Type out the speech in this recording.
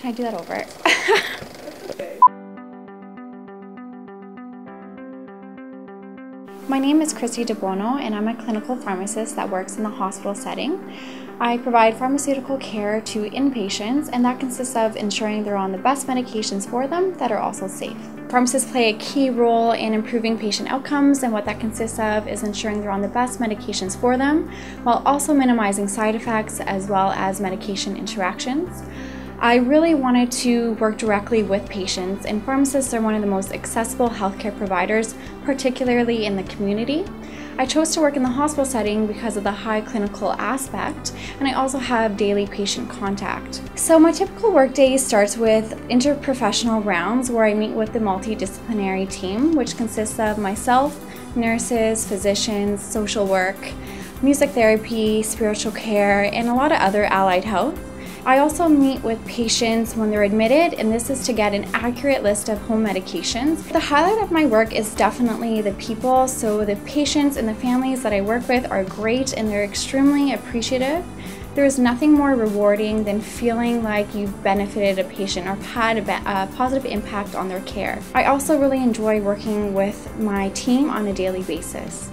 Can I do that over? My name is Christy DeBuono and I'm a clinical pharmacist that works in the hospital setting. I provide pharmaceutical care to inpatients and that consists of ensuring they're on the best medications for them that are also safe. Pharmacists play a key role in improving patient outcomes and what that consists of is ensuring they're on the best medications for them while also minimizing side effects as well as medication interactions. I really wanted to work directly with patients, and pharmacists are one of the most accessible healthcare providers, particularly in the community. I chose to work in the hospital setting because of the high clinical aspect, and I also have daily patient contact. So, my typical workday starts with interprofessional rounds where I meet with the multidisciplinary team, which consists of myself, nurses, physicians, social work, music therapy, spiritual care, and a lot of other allied health. I also meet with patients when they're admitted, and this is to get an accurate list of home medications. The highlight of my work is definitely the people, so the patients and the families that I work with are great and they're extremely appreciative. There is nothing more rewarding than feeling like you've benefited a patient or had a, a, positive impact on their care. I also really enjoy working with my team on a daily basis.